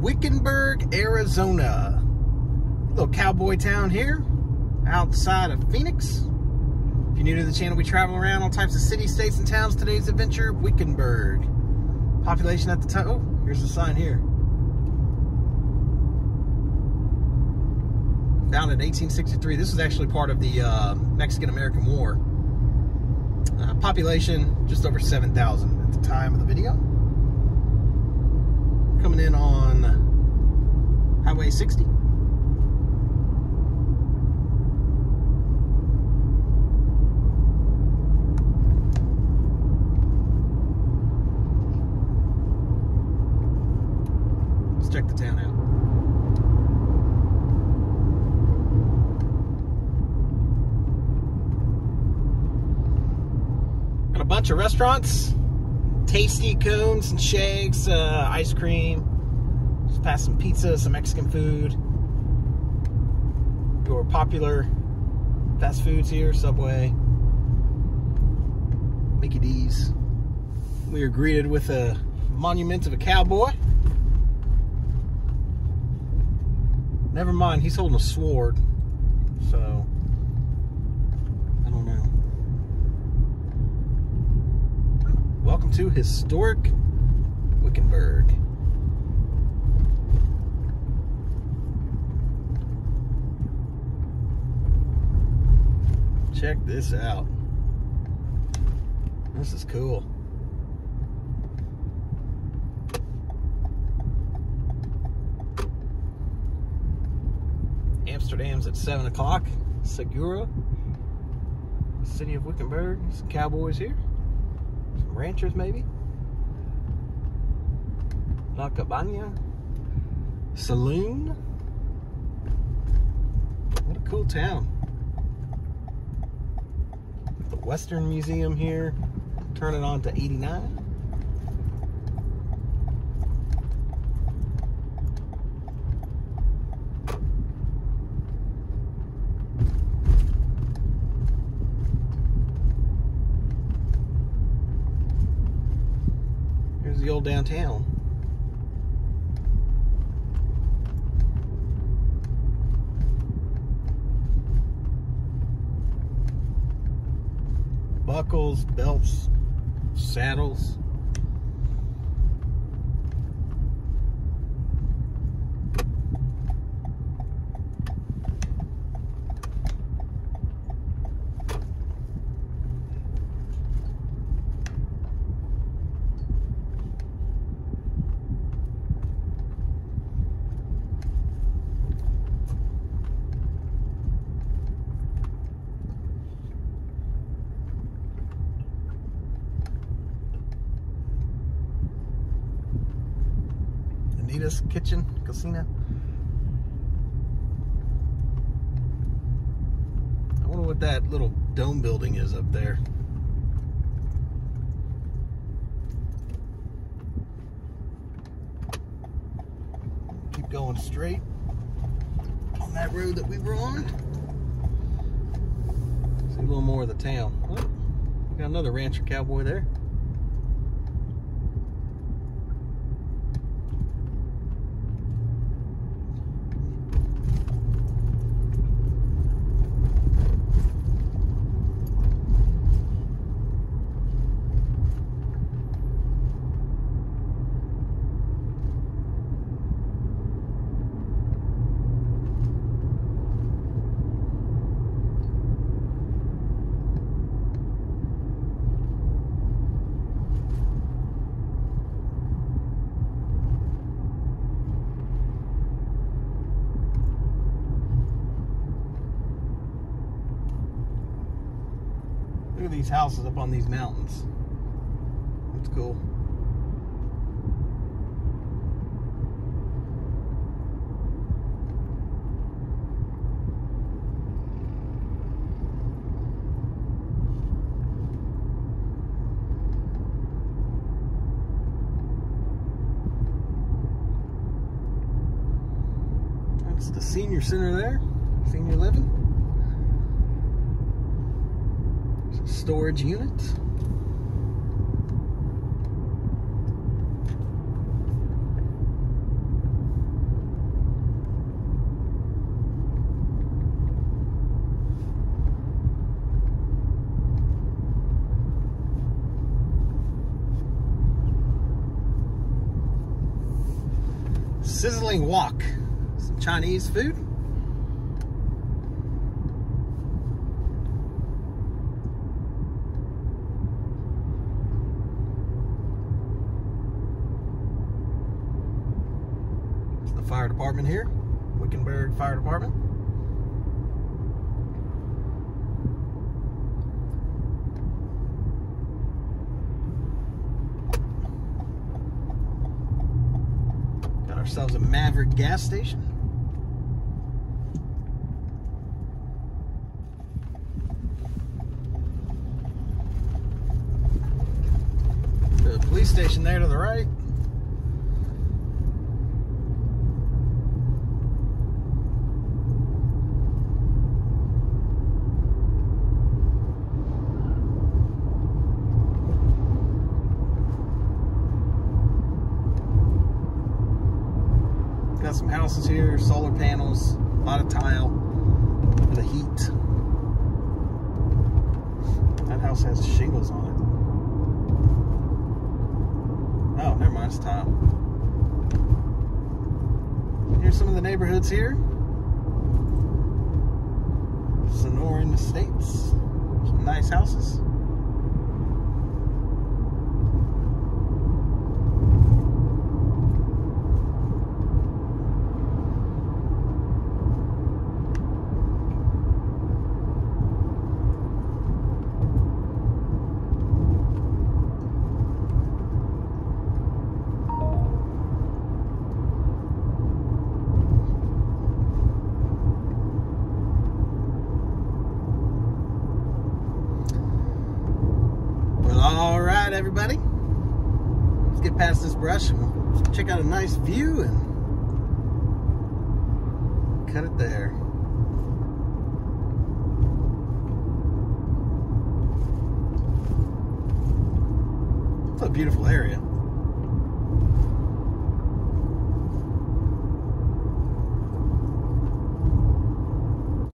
Wickenburg, Arizona. Little cowboy town here outside of Phoenix. If you're new to the channel, we travel around all types of cities, states, and towns. Today's adventure, Wickenburg. Population at the time. Oh, here's the sign here. Founded in 1863. This was actually part of the uh, Mexican-American War. Uh, population just over 7,000 at the time of the video. Coming in on Highway 60. Let's check the town out. Got a bunch of restaurants, tasty cones and shakes, uh, ice cream. Just past some pizza, some Mexican food. Your popular fast foods here, Subway, Mickey D's. We are greeted with a monument of a cowboy. Never mind, he's holding a sword. So, Welcome to historic Wickenburg. Check this out. This is cool. Amsterdam's at 7 o'clock. Segura. City of Wickenburg. Some cowboys here. Ranchers, maybe. La Cabana. Saloon. What a cool town. The Western Museum here. Turn it on to 89. Downtown. Buckles, belts, saddles. Anita's Kitchen Casino. I wonder what that little dome building is up there. Keep going straight on that road that we were on. See a little more of the town. Oh, we got another rancher cowboy there. These houses up on these mountains. That's cool. That's the senior center there, senior living. storage unit. Sizzling wok, some Chinese food. Fire department here, Wickenburg Fire Department. Got ourselves a Maverick gas station. The police station there to the right. Got some houses here, solar panels, a lot of tile for the heat. That house has shingles on it. Oh, never mind, it's tile. Here's some of the neighborhoods here. Sonoran Estates. Some nice houses. Well, all right, everybody. Let's get past this brush and we'll check out a nice view and cut it there. It's a beautiful area.